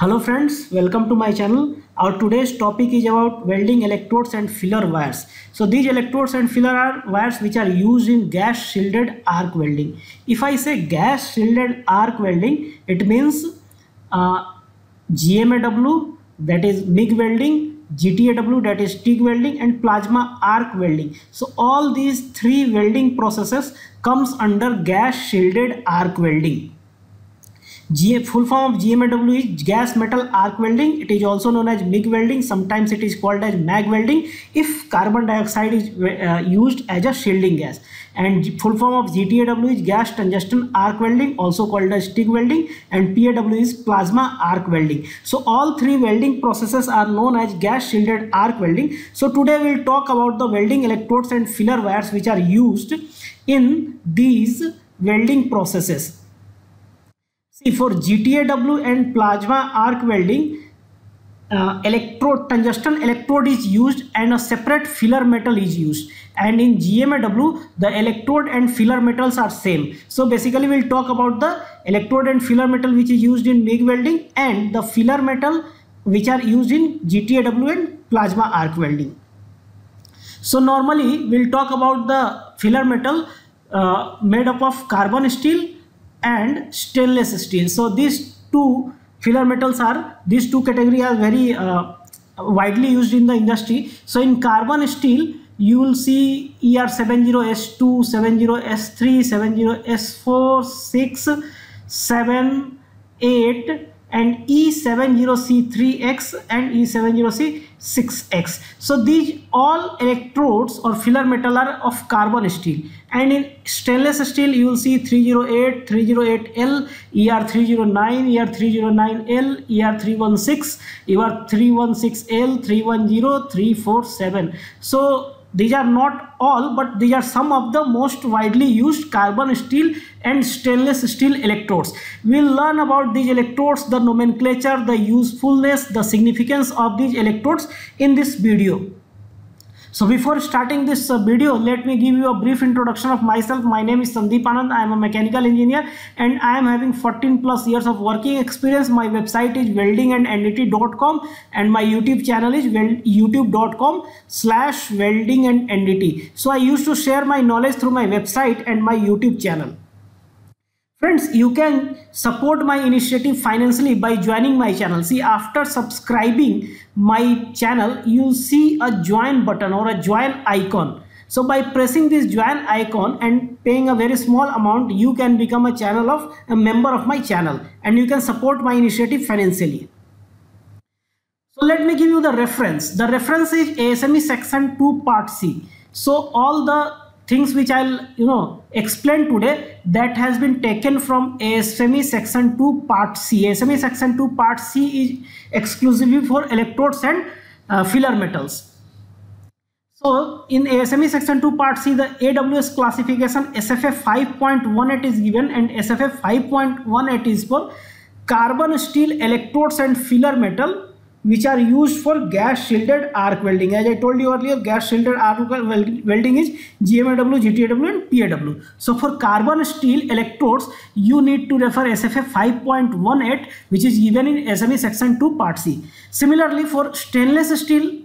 Hello friends, welcome to my channel. Our today's topic is about welding electrodes and filler wires. So these electrodes and filler are wires which are used in gas shielded arc welding. If I say gas shielded arc welding, it means uh, GMAW that is MIG welding, GTAW that is TIG welding and plasma arc welding. So all these three welding processes comes under gas shielded arc welding. G full form of GMAW is gas metal arc welding. It is also known as MIG welding. Sometimes it is called as MAG welding if carbon dioxide is uh, used as a shielding gas. And full form of GTAW is gas tungsten arc welding, also called as TIG welding. And PAW is plasma arc welding. So all three welding processes are known as gas shielded arc welding. So today we will talk about the welding electrodes and filler wires which are used in these welding processes. See for GTAW and plasma arc welding, uh, electrode tungsten electrode is used and a separate filler metal is used and in GMAW the electrode and filler metals are same. So basically we'll talk about the electrode and filler metal which is used in MIG welding and the filler metal which are used in GTAW and plasma arc welding. So normally we'll talk about the filler metal uh, made up of carbon steel and stainless steel. So these two filler metals are these two category are very uh, widely used in the industry. So in carbon steel you will see ER70S2, 70S3, 70S4, 6, 7, 8 and E70C3X and E70C6X. So these all electrodes or filler metal are of carbon steel and in stainless steel you will see 308, 308L, ER309, ER309L, ER316, ER316L, 310, 347. So these are not all but these are some of the most widely used carbon steel and stainless steel electrodes. We'll learn about these electrodes the nomenclature the usefulness the significance of these electrodes in this video so before starting this uh, video, let me give you a brief introduction of myself. My name is Sandeep Anand. I am a mechanical engineer and I am having 14 plus years of working experience. My website is weldingandndt.com and my YouTube channel is youtube.com slash welding and NDT. So I used to share my knowledge through my website and my YouTube channel. Friends, you can support my initiative financially by joining my channel. See, after subscribing my channel, you'll see a join button or a join icon. So by pressing this join icon and paying a very small amount, you can become a channel of a member of my channel and you can support my initiative financially. So let me give you the reference. The reference is ASME section 2 part C. So all the things which I'll you know explain today that has been taken from ASME section 2 part C. ASME section 2 part C is exclusively for electrodes and uh, filler metals. So in ASME section 2 part C the AWS classification SFA 5.18 is given and SFA 5.18 is for carbon steel electrodes and filler metal which are used for gas shielded arc welding. As I told you earlier, gas shielded arc welding is GMAW, GTAW and PAW. So for carbon steel electrodes, you need to refer SFA 5.18 which is given in ASME section 2 part C. Similarly, for stainless steel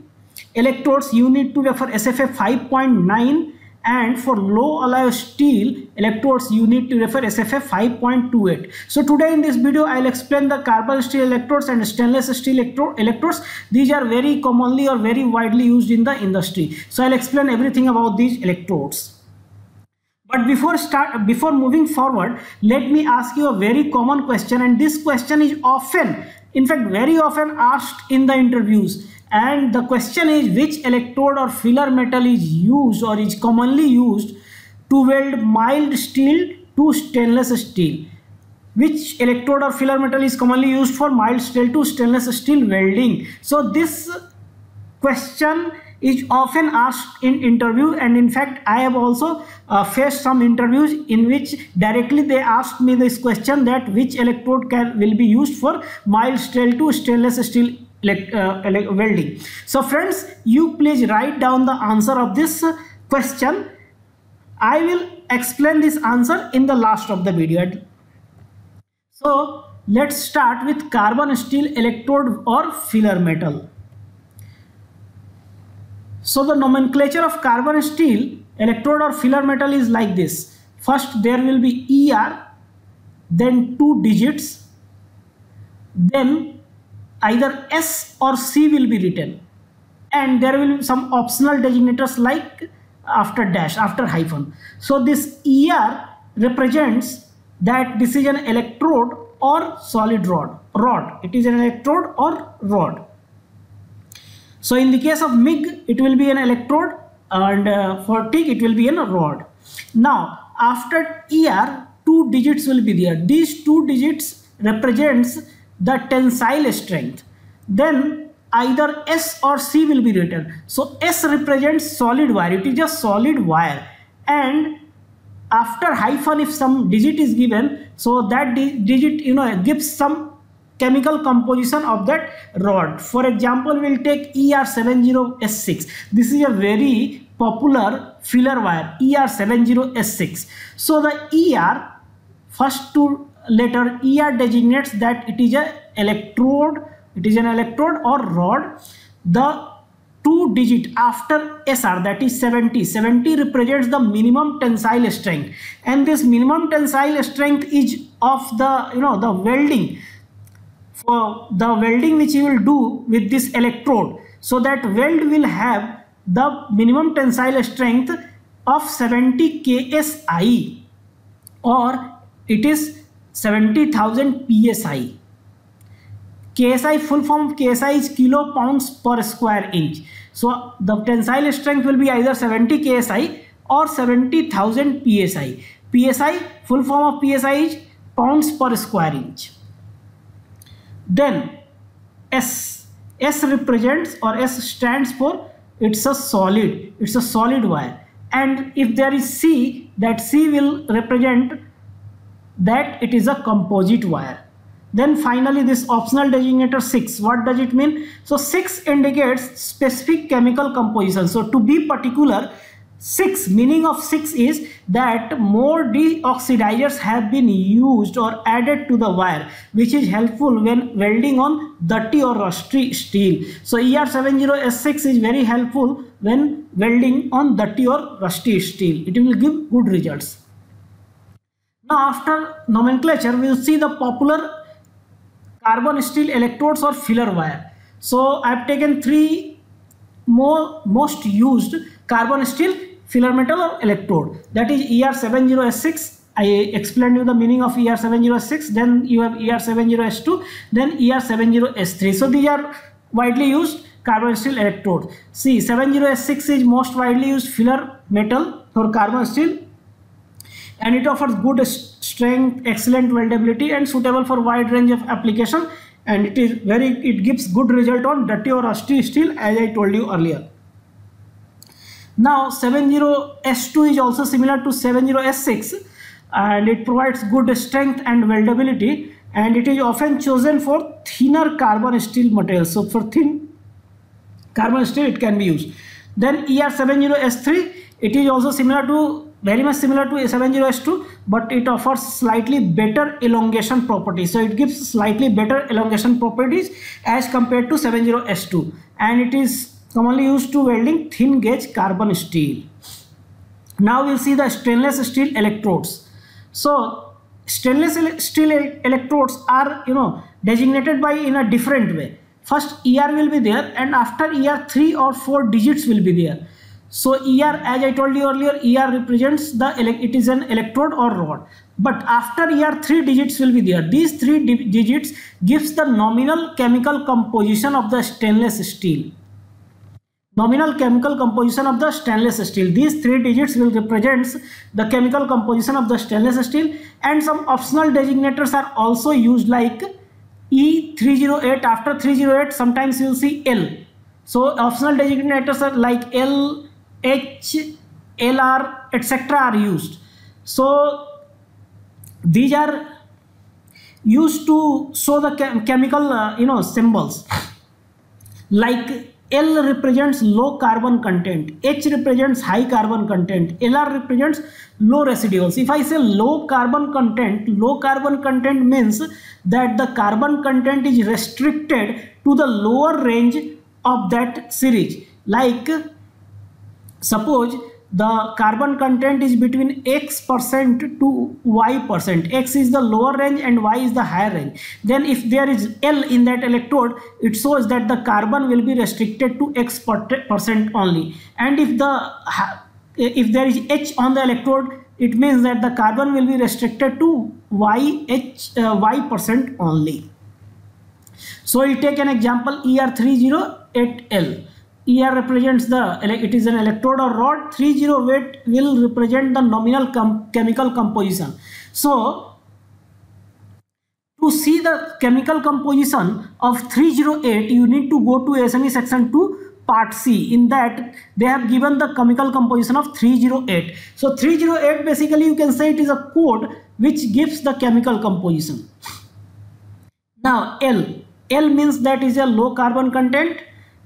electrodes, you need to refer SFA 5.9 and for low alloy steel electrodes you need to refer SFA 5.28. So today in this video I'll explain the carbon steel electrodes and stainless steel electro electrodes. These are very commonly or very widely used in the industry. So I'll explain everything about these electrodes. But before start before moving forward, let me ask you a very common question and this question is often in fact very often asked in the interviews and the question is which electrode or filler metal is used or is commonly used to weld mild steel to stainless steel? Which electrode or filler metal is commonly used for mild steel to stainless steel welding? So this question is often asked in interview and in fact i have also uh, faced some interviews in which directly they asked me this question that which electrode can will be used for mild steel to stainless steel uh, welding. So friends, you please write down the answer of this question. I will explain this answer in the last of the video. So let's start with carbon steel electrode or filler metal. So the nomenclature of carbon steel electrode or filler metal is like this. First there will be ER, then two digits, then either S or C will be written and there will be some optional designators like after dash, after hyphen. So this ER represents that this is an electrode or solid rod. Rod. It is an electrode or rod. So in the case of MIG, it will be an electrode and uh, for TIG, it will be a rod. Now, after ER, two digits will be there. These two digits represents the tensile strength. Then either S or C will be written. So S represents solid wire. It is a solid wire. And after hyphen if some digit is given, so that digit you know gives some chemical composition of that rod. For example, we'll take ER70S6. This is a very popular filler wire ER70S6. So the ER first two letter ER designates that it is a electrode, it is an electrode or rod. The two digit after SR that is 70. 70 represents the minimum tensile strength and this minimum tensile strength is of the you know the welding for the welding which you will do with this electrode so that weld will have the minimum tensile strength of 70 ksi or it is 70,000 psi ksi full form of ksi is kilo pounds per square inch so the tensile strength will be either 70 ksi or 70,000 psi psi full form of psi is pounds per square inch then S. S represents or S stands for it's a solid. It's a solid wire. And if there is C, that C will represent that it is a composite wire. Then finally this optional designator 6. What does it mean? So 6 indicates specific chemical composition. So to be particular, 6 meaning of 6 is that more deoxidizers have been used or added to the wire which is helpful when welding on dirty or rusty steel so er70s6 is very helpful when welding on dirty or rusty steel it will give good results now after nomenclature we will see the popular carbon steel electrodes or filler wire. So i have taken three more most used carbon steel filler metal or electrode. That is ER70S6 I explained you the meaning of ER70S6 then you have ER70S2 then ER70S3 so these are widely used carbon steel electrode. See 70S6 is most widely used filler metal for carbon steel and it offers good strength excellent weldability and suitable for wide range of application and it is very it gives good result on dirty or rusty steel as I told you earlier now 70S2 is also similar to 70S6 and it provides good strength and weldability and it is often chosen for thinner carbon steel materials. So for thin carbon steel it can be used. Then ER70S3 it is also similar to very much similar to A70S2 but it offers slightly better elongation properties. So it gives slightly better elongation properties as compared to 70S2 and it is commonly used to welding thin gauge carbon steel. Now we'll see the stainless steel electrodes. So stainless steel electrodes are you know designated by in a different way. First ER will be there and after ER 3 or 4 digits will be there. So ER as I told you earlier ER represents the it is an electrode or rod. But after ER 3 digits will be there. These 3 digits gives the nominal chemical composition of the stainless steel. Nominal chemical composition of the stainless steel. These three digits will represent the chemical composition of the stainless steel. And some optional designators are also used like E308 after 308 sometimes you will see L. So optional designators are like L H LR etc are used so these are used to show the chem chemical uh, you know symbols like L represents low carbon content, H represents high carbon content, LR represents low residuals. If I say low carbon content, low carbon content means that the carbon content is restricted to the lower range of that series. Like suppose the carbon content is between x percent to y percent. X is the lower range and y is the higher range. Then if there is l in that electrode it shows that the carbon will be restricted to x percent only. And if the if there is h on the electrode it means that the carbon will be restricted to y h uh, y percent only. So we take an example er308l ER represents the, it is an electrode or rod, 308 will represent the nominal com chemical composition. So, to see the chemical composition of 308, you need to go to ASME section 2 part C. In that, they have given the chemical composition of 308. So, 308 basically you can say it is a code which gives the chemical composition. Now, L. L means that is a low carbon content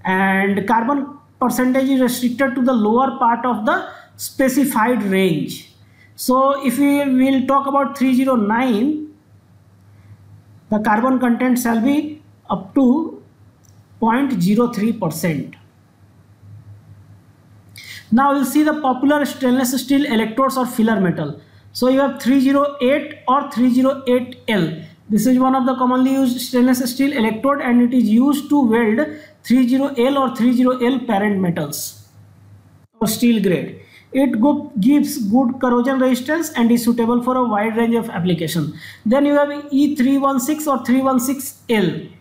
and carbon percentage is restricted to the lower part of the specified range. So if we will talk about 309, the carbon content shall be up to 0.03 percent. Now we'll see the popular stainless steel electrodes or filler metal. So you have 308 or 308L. This is one of the commonly used stainless steel electrode and it is used to weld 30L or 30L parent metals or steel grade. It gives good corrosion resistance and is suitable for a wide range of application. Then you have E316 or 316L.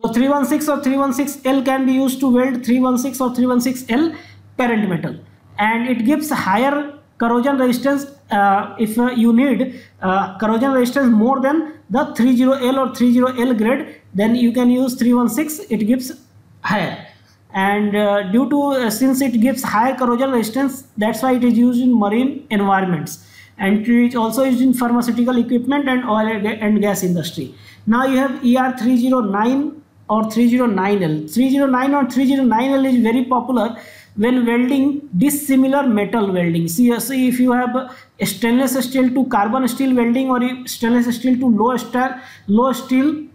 So 316 or 316L can be used to weld 316 or 316L parent metal and it gives higher corrosion resistance uh, if uh, you need uh, corrosion resistance more than the 30L or 30L grade then you can use 316 it gives higher. And uh, due to uh, since it gives higher corrosion resistance that's why it is used in marine environments. And it is also used in pharmaceutical equipment and oil and gas industry. Now you have er309 or 309l 309 or 309l is very popular when welding dissimilar metal welding. See, see if you have stainless steel to carbon steel welding or stainless steel to low steel low steel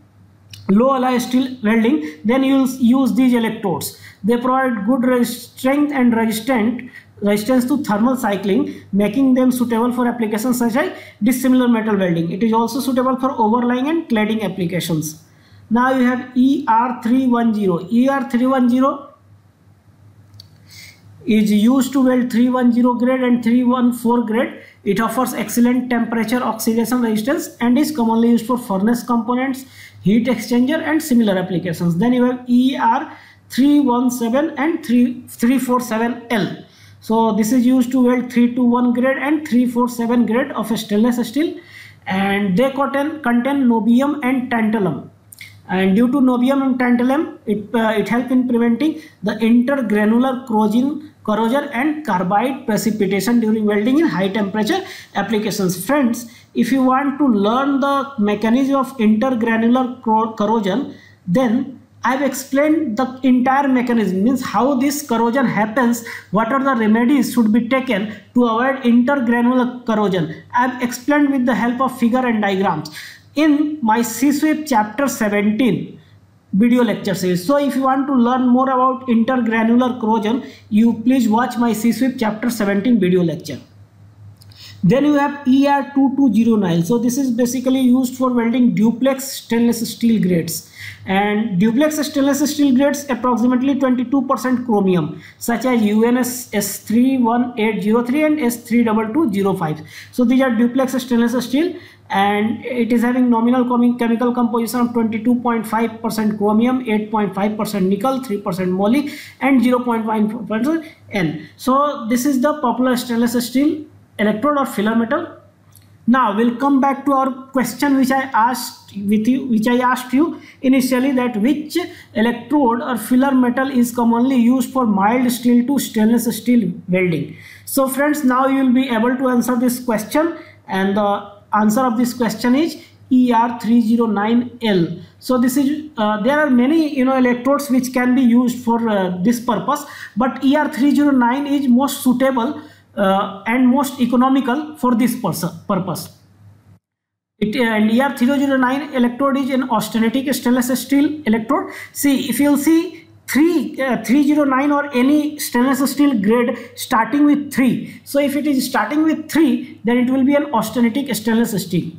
low alloy steel welding then you use these electrodes. They provide good strength and resistant resistance to thermal cycling making them suitable for applications such as dissimilar metal welding. It is also suitable for overlaying and cladding applications. Now you have er310 er310 is used to weld 310 grade and 314 grade. It offers excellent temperature oxidation resistance and is commonly used for furnace components, heat exchanger and similar applications. Then you have ER 317 and 3, 347L. So this is used to weld 321 grade and 347 grade of stainless steel and they contain, contain niobium and tantalum and due to niobium and tantalum it, uh, it helps in preventing the intergranular corrosion corrosion and carbide precipitation during welding in high temperature applications. Friends, if you want to learn the mechanism of intergranular corrosion, then I've explained the entire mechanism means how this corrosion happens what are the remedies should be taken to avoid intergranular corrosion I've explained with the help of figure and diagrams in my CSWIP chapter 17 video lecture series. So if you want to learn more about intergranular corrosion, you please watch my CSWIP chapter 17 video lecture. Then you have ER2209. So this is basically used for welding duplex stainless steel grades. And duplex stainless steel grades approximately 22% chromium such as UNS S31803 and S32205. So these are duplex stainless steel and it is having nominal chemical composition of 22.5% chromium, 8.5% nickel, 3% moly and 0.1% N. So this is the popular stainless steel electrode or filler metal. Now we'll come back to our question which I asked with you, which I asked you initially that which electrode or filler metal is commonly used for mild steel to stainless steel welding. So friends, now you will be able to answer this question and the answer of this question is ER309L. So this is uh, there are many you know electrodes which can be used for uh, this purpose, but ER309 is most suitable uh, and most economical for this purpose. It, uh, and ER309 electrode is an austenitic stainless steel electrode. See if you'll see 3 uh, 309 or any stainless steel grade starting with 3 so if it is starting with 3 then it will be an austenitic stainless steel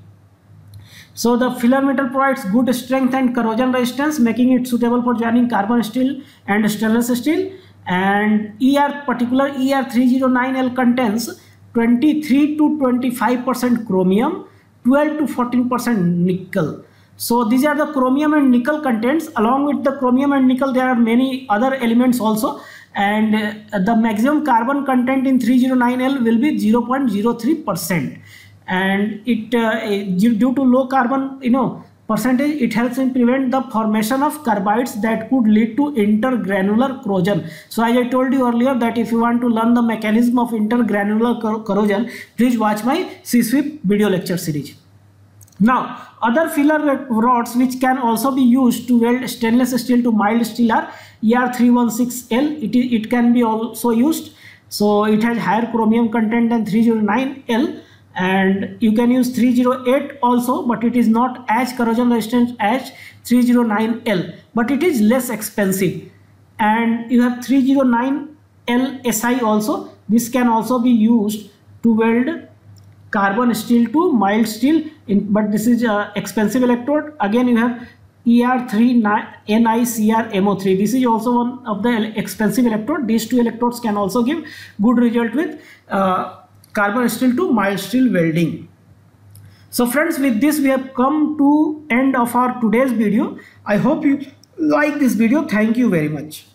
so the filler metal provides good strength and corrosion resistance making it suitable for joining carbon steel and stainless steel and ER particular ER309L contains 23 to 25 percent chromium 12 to 14 percent nickel. So these are the chromium and nickel contents. Along with the chromium and nickel there are many other elements also. And uh, the maximum carbon content in 309L will be 0.03 percent. And it uh, due to low carbon you know percentage it helps in prevent the formation of carbides that could lead to intergranular corrosion. So as i told you earlier that if you want to learn the mechanism of intergranular corrosion please watch my CSWIP video lecture series. Now other filler rods which can also be used to weld stainless steel to mild steel are ER316L it, it can be also used. So it has higher chromium content than 309L and you can use 308 also but it is not as corrosion resistant as 309L but it is less expensive. And you have 309L SI also. This can also be used to weld carbon steel to mild steel in, but this is a expensive electrode. Again you have ER3 NICR MO3 this is also one of the expensive electrode. These two electrodes can also give good result with uh, carbon steel to mild steel welding. So friends with this we have come to end of our today's video. I hope you like this video. Thank you very much.